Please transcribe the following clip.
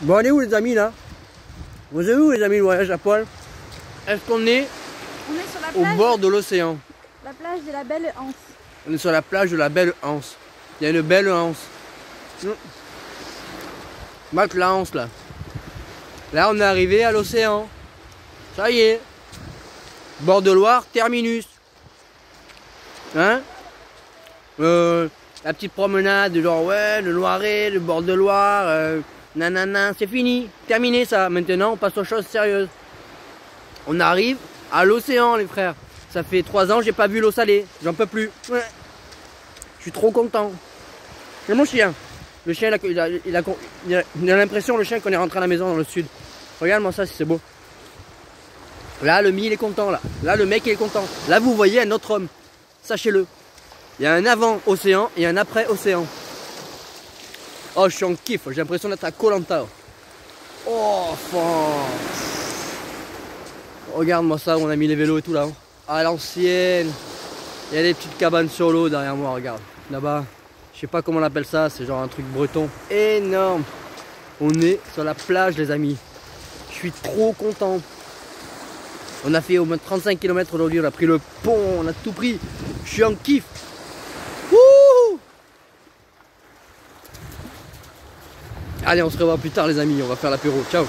Bon, on est où les amis là? Vous êtes où les amis le voyage à poil? Est-ce qu'on est, On est sur la plage, au bord de l'océan? La plage de la Belle Anse. On est sur la plage de la Belle Anse. Il y a une belle anse. Hmm. Mate la anse là. Là on est arrivé à l'océan. Ça y est. Bord de Loire, terminus. Hein? Euh, La petite promenade, genre ouais, le Loiret, le bord de Loire, euh, nanana, c'est fini. Terminé ça. Maintenant on passe aux choses sérieuses. On arrive à l'océan les frères. Ça fait trois ans j'ai pas vu l'eau salée. J'en peux plus. Ouais. Je suis trop content. C'est mon chien. Le chien, il a, l'impression, le chien, qu'on est rentré à la maison dans le sud. Regarde-moi ça, si c'est beau. Là, le mi, il est content, là. Là, le mec, il est content. Là, vous voyez un autre homme. Sachez-le. Il y a un avant océan et un après océan. Oh, je suis en kiff. J'ai l'impression d'être à Colanta. Oh, enfin. Regarde-moi ça, on a mis les vélos et tout là. hein. À l'ancienne. Il y a des petites cabanes sur l'eau derrière moi, regarde. Là-bas. Je sais pas comment on appelle ça, c'est genre un truc breton. Énorme. On est sur la plage, les amis. Je suis trop content. On a fait au moins 35 km aujourd'hui, on a pris le pont, on a tout pris. Je suis en kiff. Allez, on se revoit plus tard, les amis. On va faire l'apéro. Ciao.